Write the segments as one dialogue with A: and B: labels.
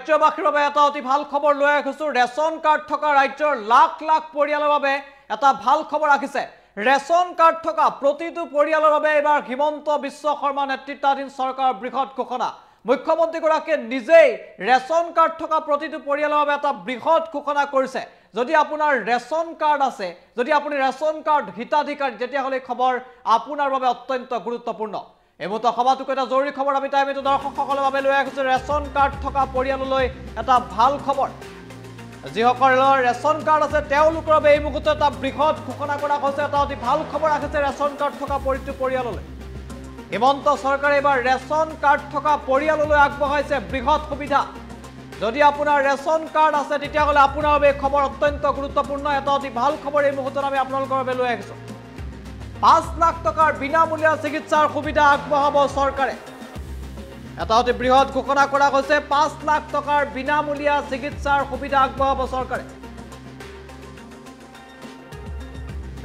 A: ৰাজ্যবাসীৰ বাবে এটা অতি ভাল খবৰ লৈ ৰেচন কাৰ্ড থকা ৰাজ্যৰ লাখ লাখ পৰিয়ালৰ বাবে এটা ভাল খবৰ ৰাখিছে। ৰেচন কাৰ্ড থকা প্ৰতিটো পৰিয়ালৰ বাবে এইবাৰ হিমন্ত বিশ্ব শৰ্মা নেতৃত্বাধীন চৰকাৰৰ বৃহৎ ঘোষণা। মুখ্যমন্ত্ৰীগৰাকীয়ে নিজেই ৰেচন কাৰ্ড থকা প্ৰতিটো পৰিয়ালৰ বাবে এটা বৃহৎ ঘোষণা কৰিছে। যদি আপোনাৰ ৰেচন কাৰ্ড আছে যদি আপুনি ৰেচন কাৰ্ড হিতাধিকাৰী তেতিয়াহ'লে খবৰ আপোনাৰ বাবে অত্যন্ত গুৰুত্বপূৰ্ণ। এই মুহূৰ্তত সভাটোক এটা জৰুৰী খবৰ। আমি টাইমটো দৰ্শকসকলৰ বাবে লৈ আহিছোঁ ৰেচন কাৰ্ড থকা পৰিয়াললৈ এটা ভাল খবৰ। যিসকলৰ ৰেচন কাৰ্ড আছে তেওঁলোকৰ বাবে এই মুহূৰ্তত এটা বৃহৎ ঘোষণা কৰা হৈছে। এটা অতি ভাল খবৰ ৰাখিছে ৰেচন কাৰ্ড থকা পৰিয়াললৈ। হিমন্ত চৰকাৰে এইবাৰ ৰেচন কাৰ্ড থকা পৰিয়াললৈ আগবঢ়াইছে বৃহৎ সুবিধা। যদি আপোনাৰ ৰেচন কাৰ্ড আছে তেতিয়াহ'লে আপোনাৰ বাবে এই খবৰ অত্যন্ত গুৰুত্বপূৰ্ণ। এটা অতি ভাল খবৰ এই মুহূৰ্তত আমি আপোনালোকৰ বাবে লৈ আহিছোঁ। পাঁচ লাখ টকাৰ বিনামূলীয়া চিকিৎসাৰ সুবিধা আগবঢ়াব চৰকাৰে। এটা অতি বৃহৎ ঘোষণা কৰা হৈছে পাঁচ লাখ টকাৰ বিনামূলীয়া চিকিৎসাৰ সুবিধা আগবঢ়াব চৰকাৰে।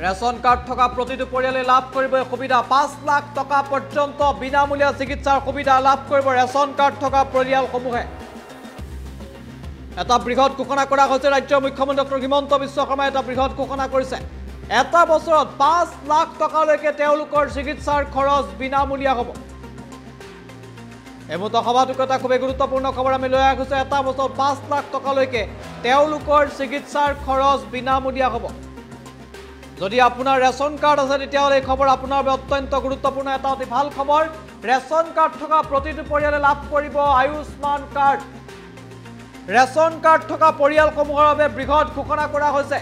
A: ৰেচন কাৰ্ড থকা প্ৰতিটো পৰিয়ালে লাভ কৰিব এই সুবিধা। পাঁচ লাখ টকা পৰ্যন্ত বিনামূলীয়া চিকিৎসাৰ সুবিধা লাভ কৰিব ৰেচন কাৰ্ড থকা পৰিয়ালসমূহে। এটা বৃহৎ ঘোষণা কৰা হৈছে ৰাজ্যৰ মুখ্যমন্ত্ৰী ডক্টৰ হিমন্ত বিশ্ব শৰ্মাই এটা বৃহৎ ঘোষণা কৰিছে। এটা বছৰত পাঁচ লাখ টকালৈকে তেওঁলোকৰ চিকিৎসাৰ খৰচ বিনামূলীয়া হ'ব। এই মুহূৰ্তত সভাটোক এটা খুবেই গুৰুত্বপূৰ্ণ খবৰ আমি লৈ আহিছোঁ। এটা বছৰত পাঁচ লাখ টকালৈকে তেওঁলোকৰ চিকিৎসাৰ খৰচ বিনামূলীয়া হ'ব। যদি আপোনাৰ ৰেচন কাৰ্ড আছে তেতিয়াহ'লে এই খবৰ আপোনাৰ বাবে অত্যন্ত গুৰুত্বপূৰ্ণ। এটা অতি ভাল খবৰ ৰেচন কাৰ্ড থকা প্ৰতিটো পৰিয়ালে লাভ কৰিব আয়ুষ্মান কাৰ্ড। ৰেচন কাৰ্ড থকা পৰিয়ালসমূহৰ বাবে বৃহৎ ঘোষণা কৰা হৈছে।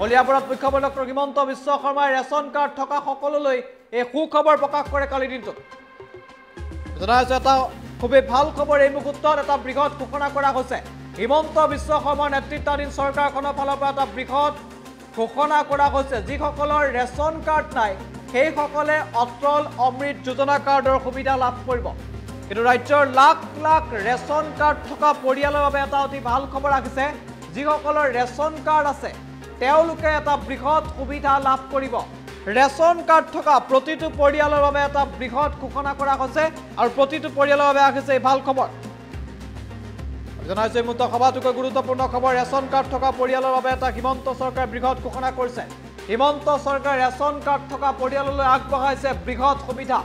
A: কলিয়াবৰত মুখ্যমন্ত্ৰী ডক্টৰ হিমন্ত বিশ্ব শৰ্মাই ৰেচন কাৰ্ড থকা সকলোলৈ এই সুখবৰ প্ৰকাশ কৰে কালিৰ দিনটোত। জনাইছো এটা খুবেই ভাল খবৰ এই মুহূৰ্তত এটা বৃহৎ ঘোষণা কৰা হৈছে। হিমন্ত বিশ্ব শৰ্মাৰ নেতৃত্বাধীন চৰকাৰখনৰ ফালৰ পৰা এটা বৃহৎ ঘোষণা কৰা হৈছে যিসকলৰ ৰেচন কাৰ্ড নাই সেইসকলে অটল অমৃত যোজনা কাৰ্ডৰ সুবিধা লাভ কৰিব। কিন্তু ৰাজ্যৰ লাখ লাখ ৰেচন কাৰ্ড থকা পৰিয়ালৰ বাবে এটা অতি ভাল খবৰ ৰাখিছে যিসকলৰ ৰেচন কাৰ্ড আছে তেওঁলোকে এটা বৃহৎ সুবিধা লাভ কৰিব। ৰেচন কাৰ্ড থকা প্ৰতিটো পৰিয়ালৰ বাবে এটা বৃহৎ ঘোষণা কৰা হৈছে আৰু প্ৰতিটো পৰিয়ালৰ বাবে ৰাখিছে এই ভাল খবৰ। জনাইছো এই মুহূৰ্তত সভাটোকৈ গুৰুত্বপূৰ্ণ খবৰ ৰেচন কাৰ্ড থকা পৰিয়ালৰ বাবে এটা হিমন্ত চৰকাৰে বৃহৎ ঘোষণা কৰিছে। হিমন্ত চৰকাৰে ৰেচন কাৰ্ড থকা পৰিয়াললৈ আগবঢ়াইছে বৃহৎ সুবিধা।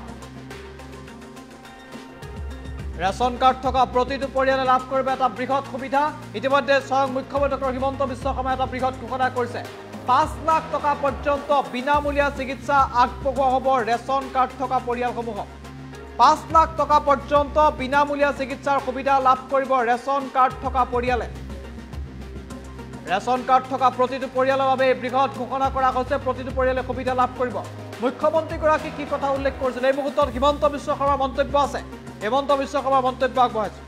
A: ৰেচন কাৰ্ড থকা প্ৰতিটো পৰিয়ালে লাভ কৰিব এটা বৃহৎ সুবিধা। ইতিমধ্যে স্বয়ং মুখ্যমন্ত্ৰী ডক্টৰ হিমন্ত বিশ্ব শৰ্মাই এটা বৃহৎ ঘোষণা কৰিছে। পাঁচ লাখ টকা পৰ্যন্ত বিনামূলীয়া চিকিৎসা আগবঢ়োৱা হ'ব ৰেচন কাৰ্ড থকা পৰিয়ালসমূহক। পাঁচ লাখ টকা পৰ্যন্ত বিনামূলীয়া চিকিৎসাৰ সুবিধা লাভ কৰিব ৰেচন কাৰ্ড থকা পৰিয়ালে। ৰেচন কাৰ্ড থকা প্ৰতিটো পৰিয়ালৰ বাবে এই বৃহৎ ঘোষণা কৰা হৈছে প্ৰতিটো পৰিয়ালে সুবিধা লাভ কৰিব। মুখ্যমন্ত্ৰীগৰাকী কি কথা উল্লেখ কৰিছিল? এই মুহূৰ্তত হিমন্ত বিশ্ব শৰ্মাৰ মন্তব্য আছে। হিমন্ত বিশ্ব শৰ্মাৰ মন্তব্য আগবঢ়াইছো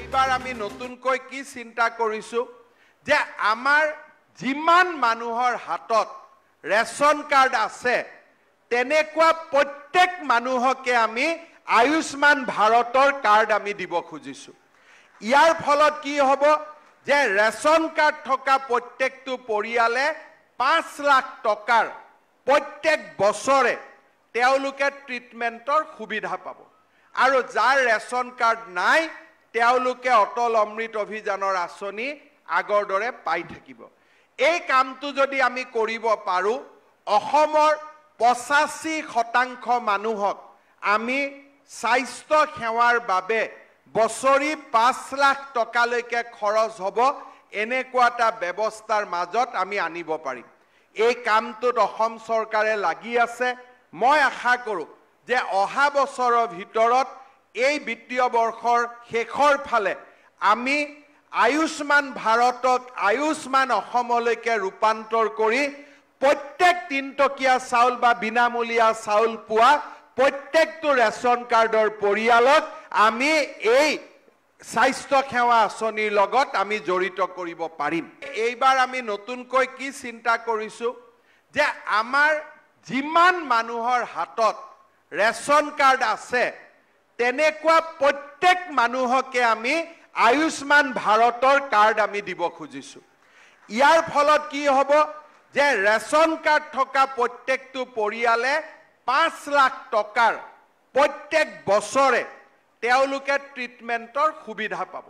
B: এইবাৰ আমি নতুনকৈ কি চিন্তা কৰিছো যে আমাৰ যিমান মানুহৰ হাতত ৰেচন কাৰ্ড আছে তেনেকুৱা প্ৰত্যেক মানুহকে আমি আয়ুষ্মান ভাৰতৰ কাৰ্ড আমি দিব খুজিছো। ইয়াৰ ফলত কি হ'ব যে ৰেচন কাৰ্ড থকা প্ৰত্যেকটো পৰিয়ালে পাঁচ লাখ টকাৰ প্ৰত্যেক বছৰে তেওঁলোকে ট্ৰিটমেণ্টৰ সুবিধা পাব। আৰু যাৰ ৰেচন কাৰ্ড নাই তেওঁলোকে অটল অমৃত অভিযানৰ আঁচনি আগৰ দৰে পাই থাকিব। এই কামটো যদি আমি কৰিব পাৰোঁ অসমৰ পঁচাশী শতাংশ মানুহক আমি স্বাস্থ্য সেৱাৰ বাবে বছৰি পাঁচ লাখ টকালৈকে খৰচ হ'ব এনেকুৱা এটা ব্যৱস্থাৰ মাজত আমি আনিব পাৰিম। এই কামটোত অসম চৰকাৰে লাগি আছে মই আশা কৰোঁ যে অহা বছৰৰ ভিতৰত এই বিত্তীয় বৰ্ষৰ শেষৰ ফালে আমি আয়ুষ্মান ভাৰতক আয়ুষ্মান অসমলৈকে ৰূপান্তৰ কৰি প্ৰত্যেক তিনটকীয়া চাউল বা বিনামূলীয়া চাউল পোৱা প্ৰত্যেকটো ৰেচন কাৰ্ডৰ পৰিয়ালক আমি এই স্বাস্থ্য সেৱা আঁচনিৰ লগত আমি জড়িত কৰিব পাৰিম। এইবাৰ আমি নতুনকৈ কি চিন্তা কৰিছো যে আমাৰ যিমান মানুহৰ হাতত ৰেচন কাৰ্ড আছে তেনেকুৱা প্ৰত্যেক মানুহকে আমি আয়ুষ্মান ভাৰতৰ কাৰ্ড আমি দিব খুজিছো। ইয়াৰ ফলত কি হ'ব যে ৰেচন কাৰ্ড থকা প্ৰত্যেকটো পৰিয়ালে পাঁচ লাখ টকাৰ প্ৰত্যেক বছৰে তেওঁলোকে ট্ৰিটমেণ্টৰ সুবিধা পাব।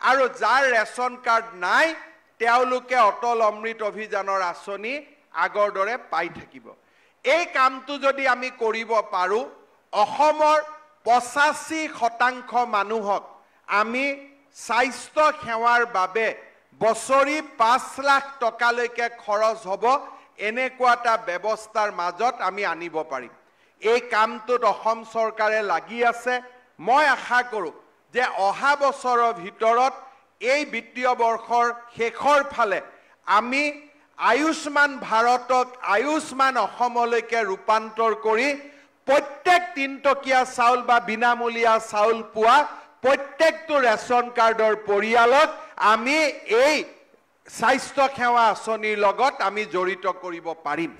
B: আৰু যাৰ ৰেচন কাৰ্ড নাই তেওঁলোকে অটল অমৃত অভিযানৰ আঁচনি আগৰ দৰে পাই থাকিব। এই কামটো যদি আমি কৰিব পাৰোঁ অসমৰ পঁচাশী শতাংশ মানুহক আমি স্বাস্থ্য সেৱাৰ বাবে বছৰি পাঁচ লাখ টকালৈকে খৰচ হ'ব এনেকুৱা এটা ব্যৱস্থাৰ মাজত আমি আনিব পাৰিম। এই কামটোত অসম চৰকাৰে লাগি আছে। মই আশা কৰোঁ যে অহা বছৰৰ ভিতৰত এই বিত্তীয় বৰ্ষৰ শেষৰ ফালে আমি আয়ুষ্মান ভাৰতক আয়ুষ্মান অসমলৈকে ৰূপান্তৰ কৰি প্ৰত্যেক তিনটকীয়া চাউল বা বিনামূলীয়া চাউল পোৱা প্ৰত্যেকটো ৰেচন কাৰ্ডৰ পৰিয়ালক আমি এই স্বাস্থ্য সেৱা আঁচনিৰ লগত আমি জড়িত কৰিব পাৰিম।